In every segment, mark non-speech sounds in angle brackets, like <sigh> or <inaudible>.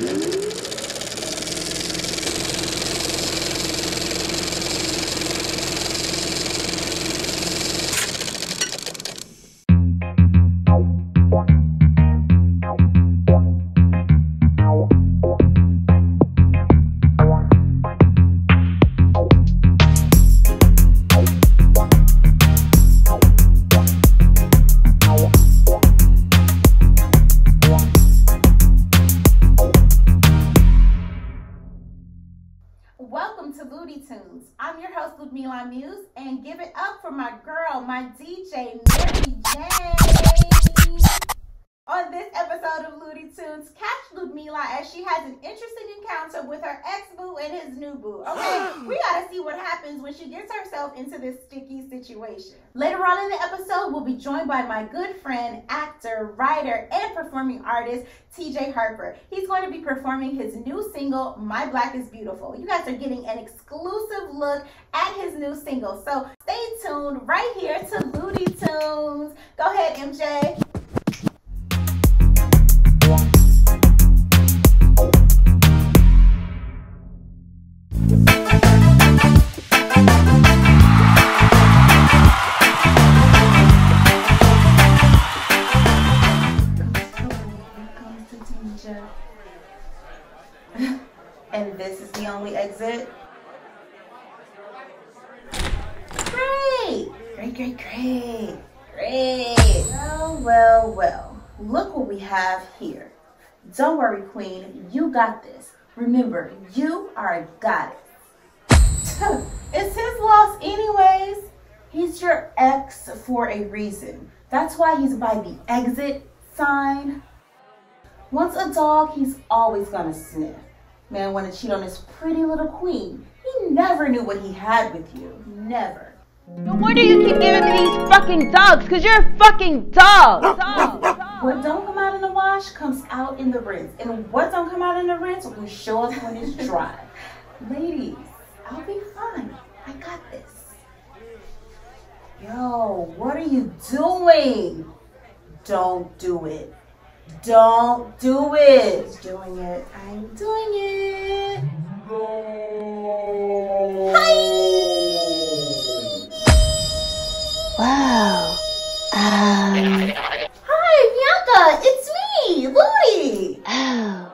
Welcome episode of Ludi Tunes, catch Ludmilla as she has an interesting encounter with her ex-boo and his new boo. Okay, <gasps> we gotta see what happens when she gets herself into this sticky situation. Later on in the episode, we'll be joined by my good friend, actor, writer, and performing artist, Tjay Harper. He's going to be performing his new single, My Black is Beautiful. You guys are getting an exclusive look at his new single. So stay tuned right here to Ludi Tunes. Go ahead, MJ. And this is the only exit. Great! Great, great, great. Great. Well, well, well. Look what we have here. Don't worry, Queen. You got this. Remember, you are a goddess. <laughs> it's his loss, anyways. He's your ex for a reason. That's why he's by the exit sign. Once a dog, he's always gonna sniff. Man wanna cheat on his pretty little queen. He never knew what he had with you. Never. No wonder you keep giving me these fucking dogs, cause you're a fucking dog. dog, dog. What don't come out in the wash comes out in the rinse. And what don't come out in the rinse will show us when it's dry. Ladies, I'll be fine. I got this. Yo, what are you doing? Don't do it. Don't do it. He's doing it. I'm doing it. No. Hi. Wow. Um, Hi, Bianca. It's me, Louie. oh.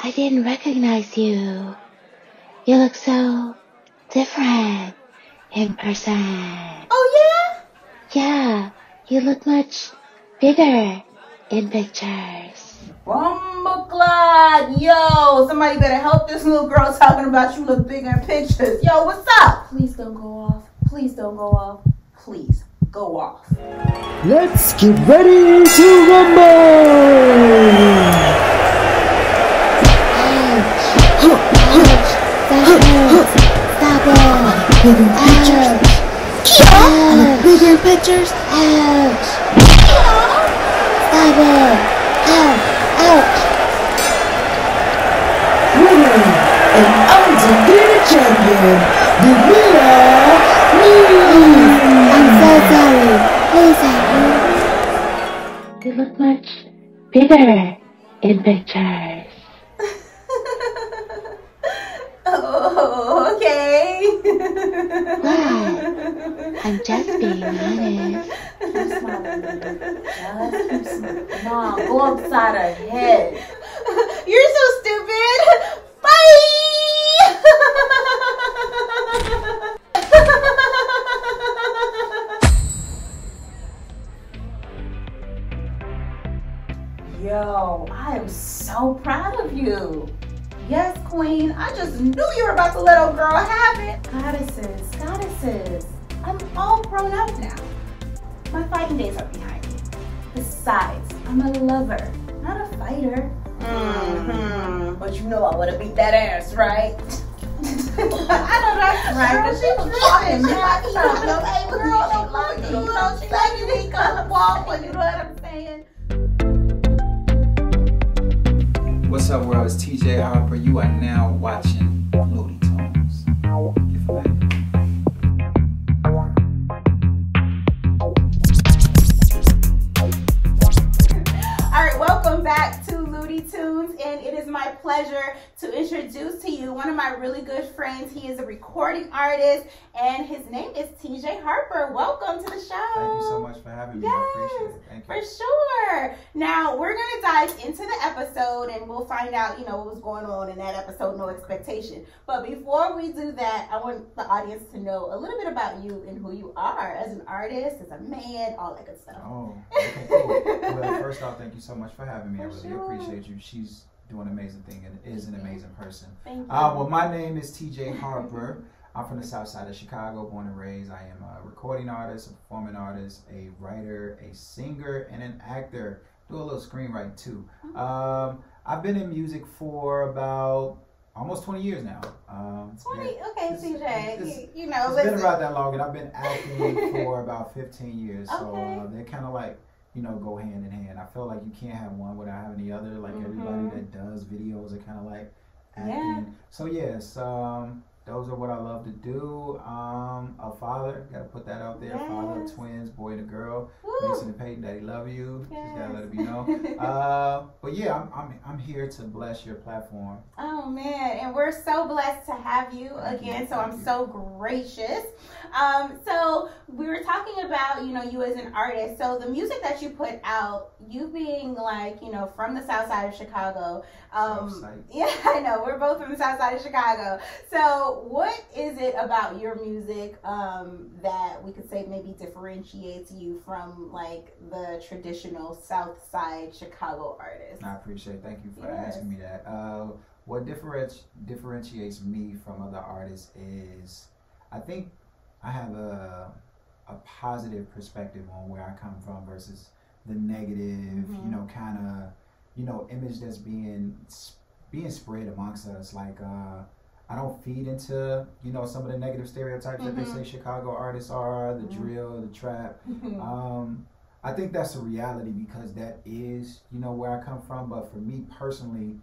I didn't recognize you. You look so different in person. Oh, yeah? Yeah, you look much bigger in pictures. yeah? Bumbleclad. Yo, somebody better help this little girl talking about you look bigger in pictures. Yo, what's up? Please don't go off. Please don't go off. Please go off. Let's get ready to rumble! Stop it! Bigger pictures. Ouch! Bigger pictures. Ouch! Stop it! Ouch! Ouch! Winner and undefeated champion, Ludmilla Muse. I'm so sorry. Please help me. You look much bigger in pictures. <laughs> oh, okay. Why? I'm just being honest. Keep smiling. Just keep smiling. Nah, go upside her head. You're so stupid. Bye. Yo, I am so proud of you. Yes, queen. I just knew you were about to let old girl have it. Goddesses, goddesses. I'm all grown up now. My fighting days are behind me. Besides, I'm a lover, not a fighter. Mm-hmm. But you know I want to beat that ass, right? <laughs> I know that's right. Girl, she was talking mad stuff. No, hey, girl, don't love you. You know, she like you ain't gonna walk, but you know what I'm saying? What's up, world? It's Tjay Harper. You are now watching Ludi back to Tunes, and it is my pleasure to introduce to you one of my really good friends. He is a recording artist, and his name is Tjay Harper. Welcome to the show. Thank you so much for having me. I appreciate it. Thank you. For sure. Now we're gonna dive into the episode and we'll find out, you know, what was going on in that episode, no expectation. But before we do that, I want the audience to know a little bit about you and who you are as an artist, as a man, all that good stuff. Oh, okay, cool. well, first off, thank you so much for having me. I <laughs> really sure. appreciate you. She's doing an amazing thing and is an amazing person. Thank you. Uh, well, my name is Tjay Harper. I'm from the south side of Chicago, born and raised. I am a recording artist, a performing artist, a writer, a singer, and an actor. Do a little screenwriting too. Um, I've been in music for about almost 20 years now. Um, 20, yeah. okay, It's- TJ. it's- you, you know, It's been listen. about that long, and I've been acting for <laughs> about 15 years. So Okay. uh, they're kind of like, you know, go hand in hand. I feel like you can't have one without having the other. Like everybody Mhm. that does videos are kind of like acting. Yeah. So yes, um, those are what I love to do. Um, a father, gotta put that out there. Father Yes. of twins, boy and a girl. Woo. Mason and Peyton, Daddy love you. Just gotta let it be known. uh, but yeah, I'm, I'm I'm here to bless your platform. Oh man, and we're so blessed to have you Thank you, again. So thank I'm you. so gracious. Um, so we were talking about you know you as an artist. So the music that you put out, you being like you know from the South Side of Chicago. Um, <laughs> yeah, I know we're both from the South Side of Chicago. So what is it about your music um, that we could say maybe differentiates you from like the traditional South Side Chicago artist? I appreciate. it. Thank you for Yes. asking me that. Uh, what differenti- differentiates me from other artists is, I think, I have a a positive perspective on where I come from versus the negative, Mhm. you know, kind of, you know, image that's being being spread amongst us. Like, uh, I don't feed into, you know, some of the negative stereotypes that they Mhm. say Chicago artists are, the Mhm. drill, the trap. Mm-hmm. Um, I think that's a reality because that is, you know, where I come from. But for me personally,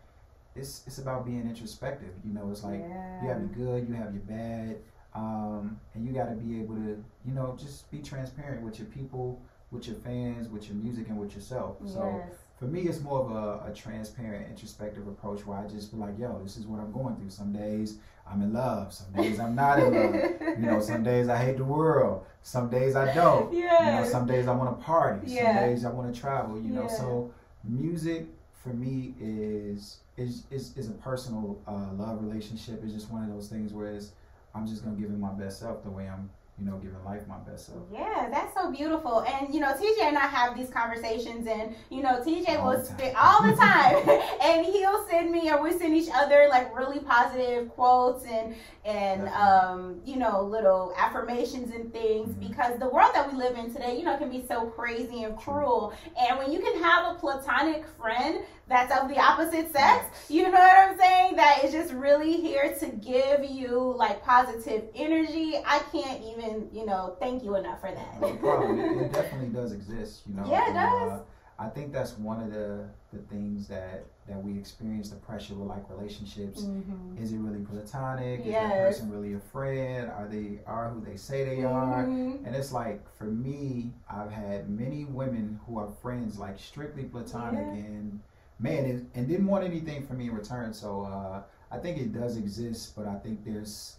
it's it's about being introspective. You know, it's like you have your good, you have your bad, um, and you got to be able to, you know, just be transparent with your people, with your fans, with your music, and with yourself. So yes. For me, it's more of a, a transparent, introspective approach where I just be like, yo, this is what I'm going through. Some days I'm in love, some days I'm not in love. You know, some <laughs> days I hate the world, some days I don't. You know, some days I want to party. Yeah. Some days I want to travel. You know, Yeah. so music for me is is is, is a personal uh, love relationship. It's just one of those things where it's, I'm just gonna give it my best self the way I'm, you know, giving life my best self. Yeah, that's so beautiful. And you know, TJ and I have these conversations, and you know, TJ All will spit all the time, <laughs> <laughs> and he'll send me or we send each other like really positive quotes and and um you know little affirmations and things Mhm. because the world that we live in today, you know, can be so crazy and cruel. And when you can have a platonic friend that's of the opposite sex, you know what I'm saying? That is just really here to give you like positive energy. I can't even, you know, thank you enough for that. No problem. It, it <laughs> definitely does exist. You know. Yeah, it and, does. Uh, I think that's one of the the things that that we experience the pressure with like relationships. Mhm. Is it really platonic? Is that Yes. person really a friend? Are they are who they say they are? Mhm. And it's like for me, I've had many women who are friends, like strictly platonic, Yeah. and man, it, and didn't want anything from me in return. So uh, I think it does exist, but I think there's,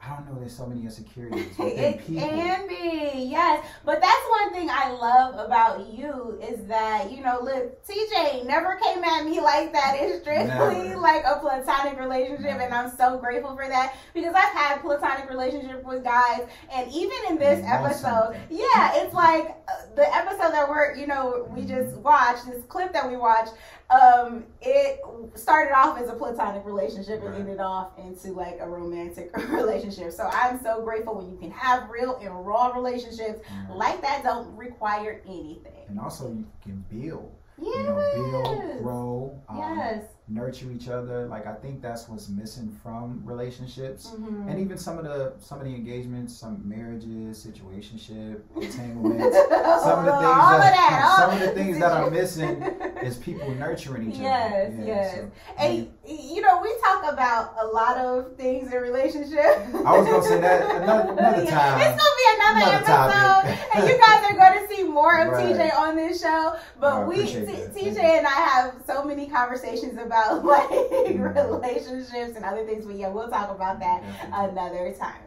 I don't know, there's so many insecurities <laughs> It people. can be, yes. But that's one thing I love about you is that, you know, look, TJ never came at me like that. It's strictly Never. <laughs> like a platonic relationship, Never. and I'm so grateful for that because I've had platonic relationship with guys, and even in this want episode, yeah, it's like uh, the episode that we're, you know, we just watched, this clip that we watched, um, it started off as a platonic relationship and Right. ended off into like a romantic <laughs> relationship. So I'm so grateful when you can have real and raw relationships Mhm. like that don't require anything. And also, you can build, Yes. you know, build, grow, um, yes. Nurture each other. Like I think that's what's missing from relationships. Mhm. And even some of the some of the engagements, some marriages, situationship, <laughs> entanglements, all <laughs> some of the things that, that. <laughs> some of the things that are missing is people nurturing each Yes, other. yes. so- And you know, we talk about a lot of things in relationships. I was gonna say that another, another Yeah. time. It's gonna be another, Another episode, and you guys are going to see more of Right. TJ on this show. But I we, T- TJ and I have so many conversations about about <laughs> like Mhm. relationships and other things, but yeah, we'll talk about that another time.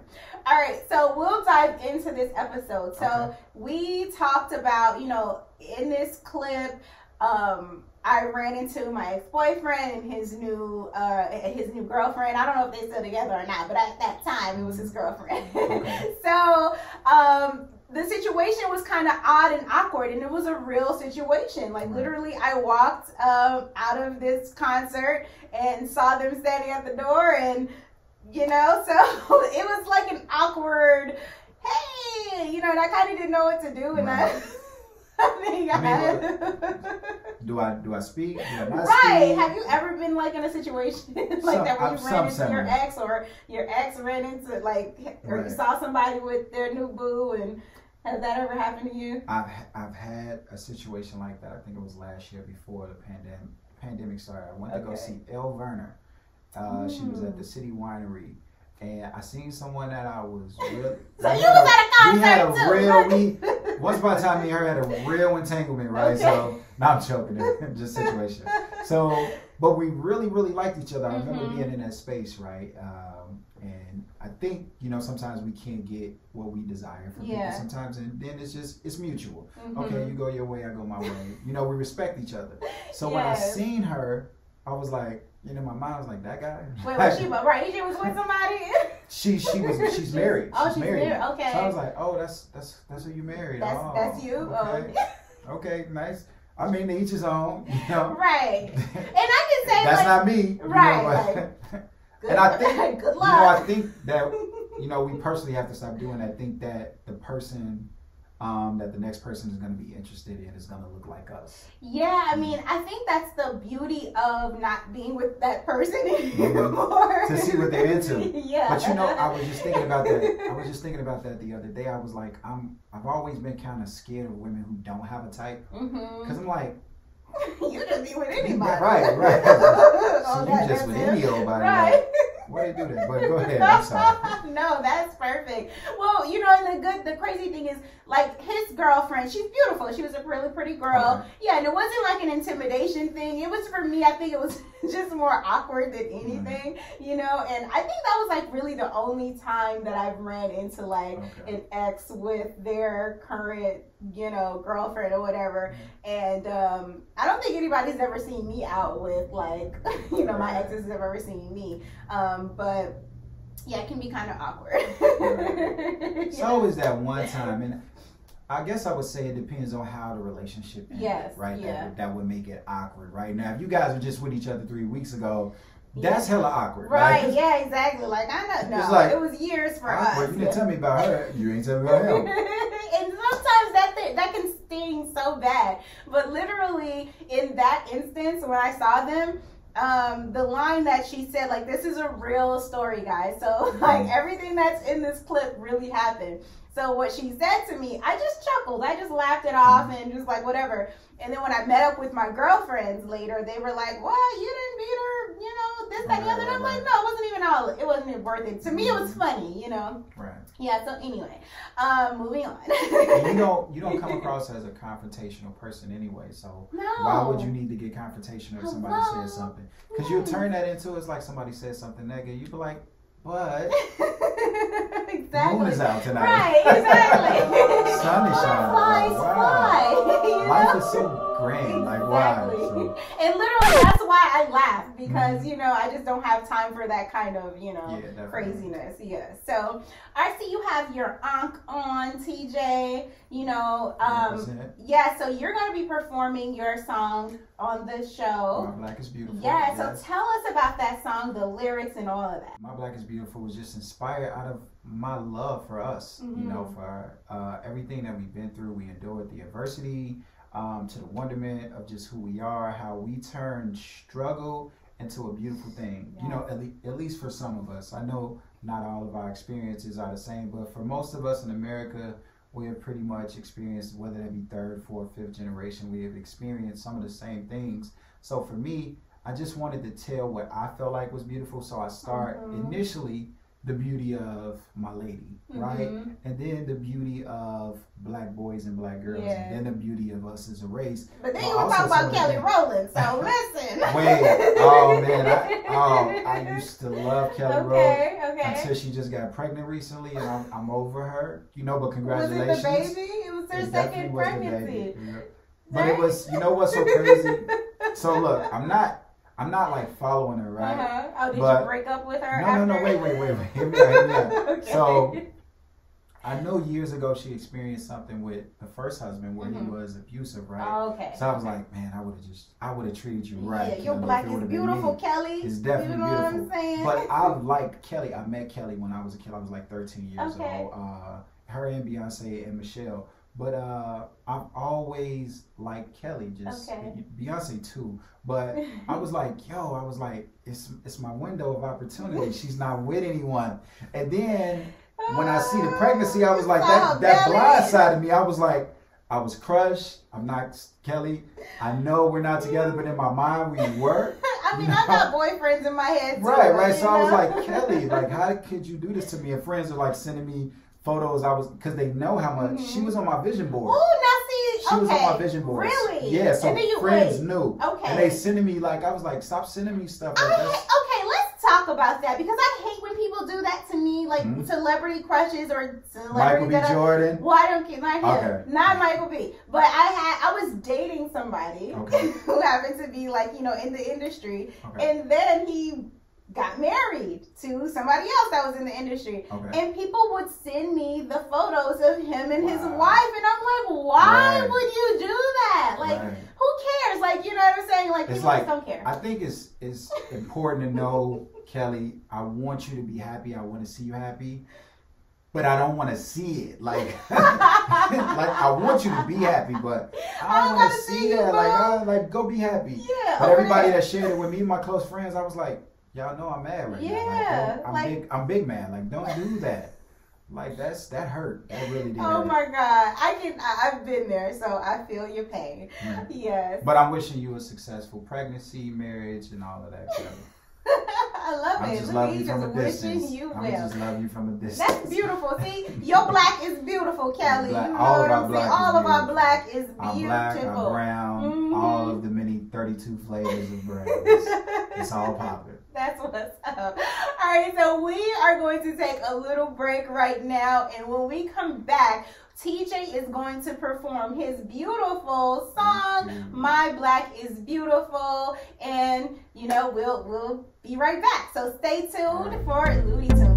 All right, so we'll dive into this episode. So Okay. we talked about, you know, in this clip, um, I ran into my ex-boyfriend and his new uh his new girlfriend. I don't know if they're still together or not, but at that time it was his girlfriend. <laughs> Okay. so um the situation was kind of odd and awkward and it was a real situation like Right. literally i walked um, out of this concert and saw them standing at the door and you know <laughs> so it was like an awkward hey you know and i kind of didn't know what to do and i Right. I think I I mean, Do I do I speak? Do I right speak? have you ever been like in a situation <laughs> like Some- that where you ran into similar. your ex or your ex ran into like or you saw somebody with their new boo and has that ever happened to you I've I've had a situation like that. I think it was last year before the pandemic pandemic started. I went to go see Elle Varner. Uh, She was at Mm. the City Winery, and I seen someone that I was <laughs> really. so you was at a we had a too real right? we once upon a time me and her had a real entanglement, right? Okay. So now I'm joking, <laughs> just situation. So, but we really, really liked each other. I remember Mhm. being in that space, right? And I think you know sometimes we can't get what we desire from Yeah. people. Sometimes, and then it's just it's mutual. Mhm. Okay, you go your way, I go my way. You know, we respect each other. So when I seen her, I was like, you know, my mind was like, that guy. Wait, was she <laughs> right? She was with somebody. She she was she's <laughs> married. Oh, she's, she's married. married, okay. So I was like, oh, that's that's that's who you married. That's oh, that's you. Okay. Oh. <laughs> okay, nice. I mean, to each his own. You know. right. And I can say That's like, not me. you know, Right, but- good, and I think <laughs> good you know, I think that <laughs> you know we personally have to stop doing that. Think that the person um, that the next person is going to be interested in is going to look like us. yeah, I mean, I think that's the beauty of not being with that person <laughs> Mm-hmm. anymore. To see what they're into. yeah. But you know, I was just thinking about that. I was just thinking about that the other day. I was like, I'm I've always been kind of scared of women who don't have a type because I'm like, <laughs> you just be with anybody. Right, right. <laughs> So you just with any old body. Right. Why they do that? But go ahead. I'm sorry. <laughs> no, that's perfect. Well, you know, and the good, the crazy thing is, like his girlfriend, she's beautiful. She was a really pretty girl. Okay. Yeah, and it wasn't like an intimidation thing. It was for me. I think it was just more awkward than mm-hmm. anything, you know. And I think that was like really the only time that I've ran into like Okay. an ex with their current, you know, girlfriend or whatever. And um, I don't think anybody's ever seen me out with like, <laughs> you know, my exes have ever seen me. Um, but yeah, it can be kind of awkward. <laughs> It's always that one time, and I guess I would say it depends on how the relationship ended, Yes, right? yeah. That, would, that would make it awkward, right? Now, if you guys were just with each other three weeks ago, that's hella awkward, Right, Like, yeah, exactly. Like I know, no, like, it was years for awkward. us. You didn't tell me about her. You ain't tell me about him. <laughs> sometimes that thing, that can sting so bad. But literally, in that instance, when I saw them, um, the line that she said, like, this is a real story, guys. So, <laughs> like, everything that's in this clip really happened. So, what she said to me, I just chuckled. I just laughed it off and just like, whatever. And then when I met up with my girlfriends later, they were like, "What? You didn't beat her? You know, this, that, and the other." And I'm like, "No, it wasn't even all. It wasn't even worth it. To me, it was funny, you know." Right. Yeah. So anyway, um, moving on. You <laughs> don't you don't come across as a confrontational person anyway. So No. why would you need to get confrontational if somebody Hello? says something? Because you'll turn that into it's like somebody says something negative. You'd be like, but <laughs> exactly. moon is out tonight. Right. Exactly. <laughs> Sun is shining. Flies Wow. fly. <laughs> Life know? is so grand. Like why? Exactly. So, And literally, that's why I laugh because you know I just don't have time for that kind of you know yeah, craziness. Yeah. So I see you have your Ankh on, TJ. You know, um, yeah. So you're gonna be performing your song on the show. My. Black is Beautiful. Yeah. So tell us about that song, the lyrics, and all of that. My Black is Beautiful was just inspired out of my love for us. You know, Mhm. for uh, everything that we've been through. We endured the adversity, um, to the wonderment of just who we are, how we turn struggle into a beautiful thing. You know, at, le- at least for some of us. I know not all of our experiences are the same, but for most of us in America, we have pretty much experienced, whether that be third, fourth, fifth generation, we have experienced some of the same things. So for me, I just wanted to tell what I felt like was beautiful. So I start Mhm. initially the beauty of my lady, right? Mhm. And then the beauty of black boys and black girls, Yeah. and then the beauty of us as a race. But then you were talking about Kelly Rowland, so <laughs> listen. Wait, oh man, I, oh, I <laughs> used to love Kelly Rowland Okay, okay. until she just got pregnant recently, and I'm, I'm over her. You know, but congratulations, Was it the baby? It was her It second pregnancy. baby. But it was, you know what's so crazy? <laughs> So look, I'm not, I'm not like following her, right? Uh-huh. Oh, did But- you break up with her? No, after? no, no, wait, wait, wait, wait. Hear me out, hear me out. <laughs> okay. So I know years ago she experienced something with the first husband where Mhm. he was abusive, right? Oh, okay. So I was like, man, I would have just, I would have treated you right. Yeah, your Kelly, black is beautiful. Kelly. It's definitely you know beautiful. what I'm saying? But I <laughs> like Kelly. I met Kelly when I was a kid. I was like 13 years Okay. old. Uh, her and Beyonce and Michelle. But uh, I've always liked Kelly. Just Okay. Beyonce too. But I was like, yo, I was like, it's it's my window of opportunity. <laughs> She's not with anyone. And then when I see the pregnancy, I was like, that that blindsided me. I was like, I was crushed. I'm not Kelly. I know we're not together, but in my mind we were. <laughs> I mean, I got boyfriends in my head too. Right, right. you So I was like, Kelly, like, how could you do this to me? And friends are like sending me photos. I was because they know how much she was on my vision board. Ooh, now see, She okay. was on my vision board. Really? Yeah. So you friends wait. knew. Okay. And they sending me like I was like, stop sending me stuff like I okay, let's talk about that because I hate when people do that to me, like Mhm. celebrity crushes or Michael celebrity B. that I, Jordan. Well, I don't get not him, Okay. not Michael B. But I had I was dating somebody Okay. <laughs> who happened to be like you know in the industry, Okay. and then he got married to somebody else that was in the industry. Okay. And people would send me the photos of him and his wife, and I'm like, why Right. would you do that? Like, Right. who cares? Like, you know what I'm saying? Like, It's people like just don't care. I think it's it's important to know, <laughs> Kelly. I want you to be happy. I want to see you happy, but I don't want to see it. Like, <laughs> like I want you to be happy, but <laughs> I don't want wanna see see that. Like. I, like go be happy. yeah. But everybody that shared it with me, and my close friends, I was like, y'all know I'm mad right now. Yeah, Like, I'm like- big. I'm big man. Like, don't do that. Like that's that hurt. That really did. Oh hurt. my God, I can. I, I've been there, so I feel your pain. Yeah. <laughs> Yes, But I'm wishing you a successful pregnancy, marriage, and all of that. <laughs> I love I it. just love you from a distance. wishing you I well. just love you from a distance. That's beautiful. See, your black is beautiful, <laughs> Kelly. Black- you know all of what our I'm black saying? is All of our beautiful. black is I'm black, I'm brown, Mhm. all of the many 32 flavors of browns. it's all popping. <laughs> That's what's up. All right, so we are going to take a little break right now, and when we come back, TJ is going to perform his beautiful song, mm-hmm. "My Black Is Beautiful," and you know we'll we'll be right back. So stay tuned for Ludi Tunes.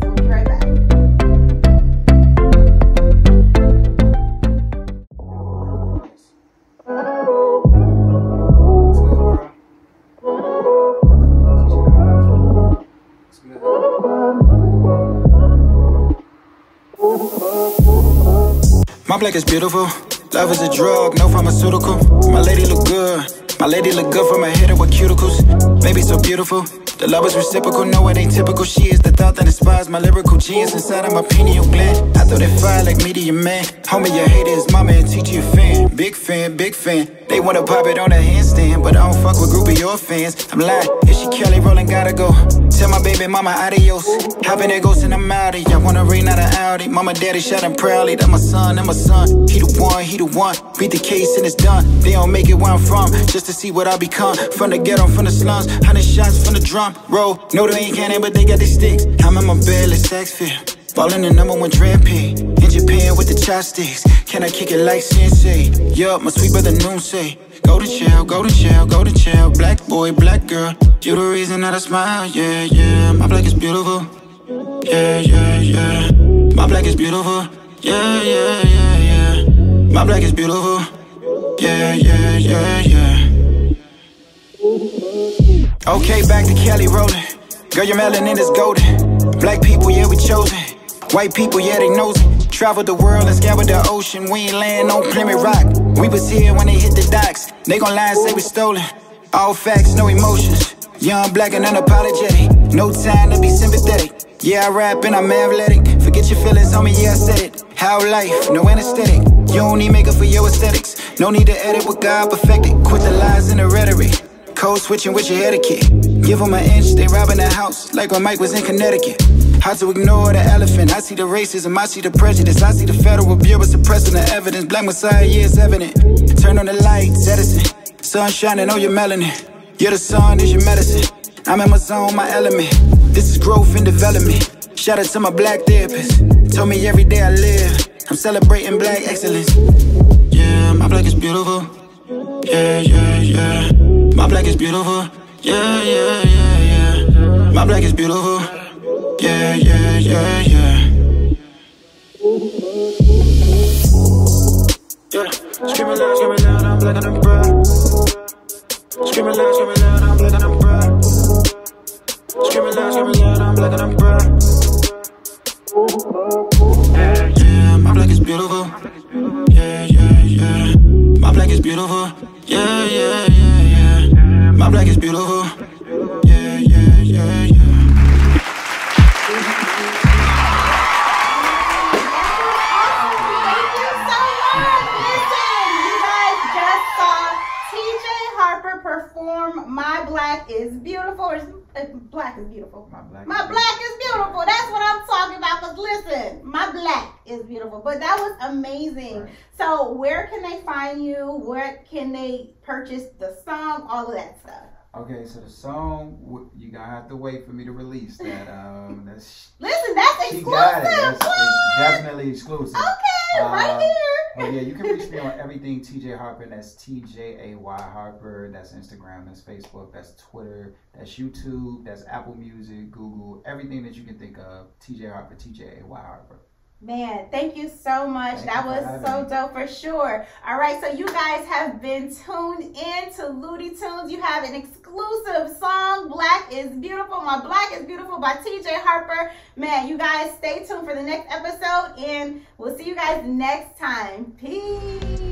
My black is beautiful. Love is a drug, no pharmaceutical. My lady look good. My lady look good from her head to her cuticles. Baby so beautiful. The love is reciprocal, no it ain't typical. She is the thought that inspires my lyrical genius inside of my pineal gland. I throw that fire like meteor man. Homie, your haters, mama and your fan. Big fan, big fan. They wanna pop it on a handstand, but I don't fuck with group of your fans. I'm lying, if she Kelly rolling, gotta go. Tell my baby mama adios. Hopping that ghost and I'm out I wanna rain out of Audi. Mama, daddy, shot him proudly. That my son, that my son. He the one, he the one. Beat the case and it's done. They don't make it where I'm from, just to see what I become. From the ghetto, from the slums. Hundred shots from the drum. Roll, no, they ain't cannon, but they got the sticks. I'm in my bed, let's sex feel. Ballin' the number one dread. In Japan with the chopsticks. Can I kick it like sensei? Yup, my sweet brother Noon say. Go to jail, go to jail, go to jail. Black boy, black girl. You the reason that I smile, yeah, yeah. My black is beautiful. Yeah, yeah, yeah. My black is beautiful. Yeah, yeah, yeah, yeah. My black is beautiful. Yeah, yeah, yeah, yeah. Okay, back to Kelly Rowland. Girl, your melanin is golden. Black people, yeah, we chosen. White people, yeah, they knows it. Traveled the world and scoured the ocean. We ain't laying on Plymouth Rock. We was here when they hit the docks. They gon' lie and say we stolen. All facts, no emotions. Young, black, and unapologetic. No time to be sympathetic. Yeah, I rap and I'm athletic. Forget your feelings, homie, yeah, I said it. How life, no anesthetic. You don't need makeup for your aesthetics. No need to edit what God perfected. Quit the lies and the rhetoric. Code switching with your etiquette. Give them an inch, they robbing the house like when Mike was in Connecticut. Hard to ignore the elephant. I see the racism, I see the prejudice. I see the federal bureau suppressing the evidence. Black Messiah, yeah, it's evident. Turn on the lights, Edison. Sun shining on your melanin. You're the sun, is your medicine. I'm in my zone, my element. This is growth and development. Shout out to my black therapist. Told me every day I live. I'm celebrating black excellence. Yeah, my black is beautiful. Yeah, yeah, yeah. My black is beautiful. Yeah, yeah, yeah, yeah. My black is beautiful. Yeah, yeah, yeah, yeah. Yeah, screaming loud, screaming loud, I'm black and I'm proud. Screaming loud, screaming loud, I'm black and I'm proud. Screaming loud, screaming loud, I'm black and I'm proud. Yeah, yeah, my black is beautiful. Yeah, yeah, yeah. My black is beautiful. Yeah, yeah, yeah, yeah. My black is beautiful. Beautiful. My black. My black is beautiful. That's what I'm talking about. Cause listen, my black is beautiful. But that was amazing. Right. So where can they find you? Where can they purchase the song? All of that stuff. Okay, so the song you gonna have to wait for me to release that. Um, <laughs> that's Listen, that's she exclusive. got it. That's it's definitely exclusive. Okay, right Uh, here. But yeah, you can reach me on everything Tjay Harper. That's T J A Y Harper. That's Instagram. That's Facebook. That's Twitter. That's YouTube. That's Apple Music, Google, everything that you can think of. Tjay Harper. T J A Y Harper. Man, thank you so much. Thank that was so me. dope for sure. All right, so you guys have been tuned in to Ludi Tunes. You have an exclusive song, Black is Beautiful. My Black is Beautiful by Tjay Harper. Man, you guys stay tuned for the next episode, and we'll see you guys next time. Peace.